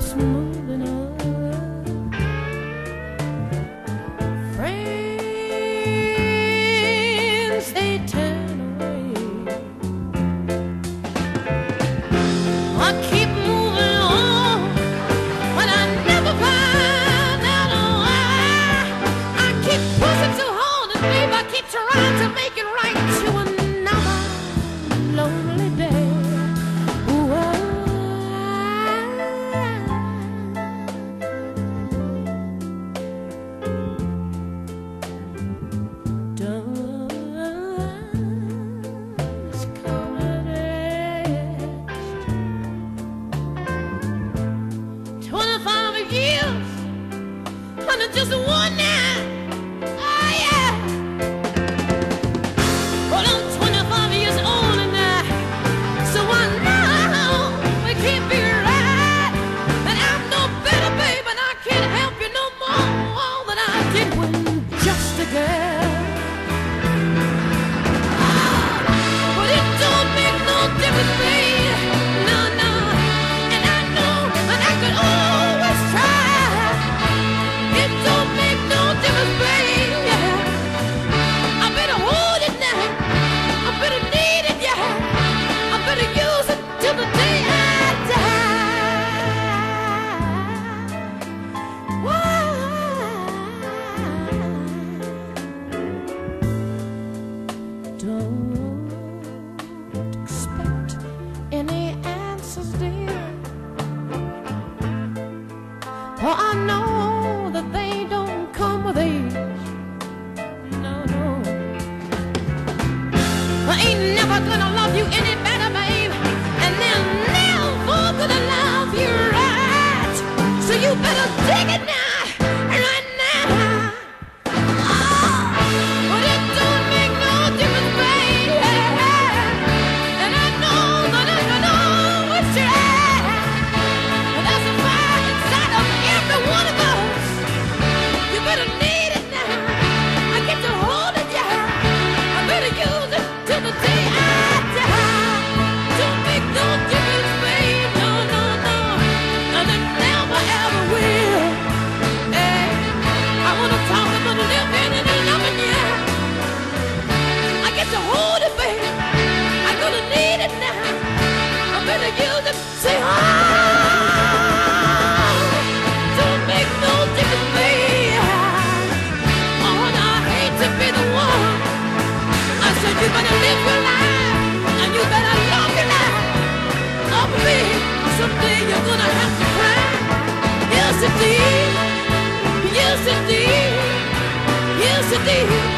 Smooth. just For I know that they don't come with age. No, no. I ain't never gonna love you any. electricity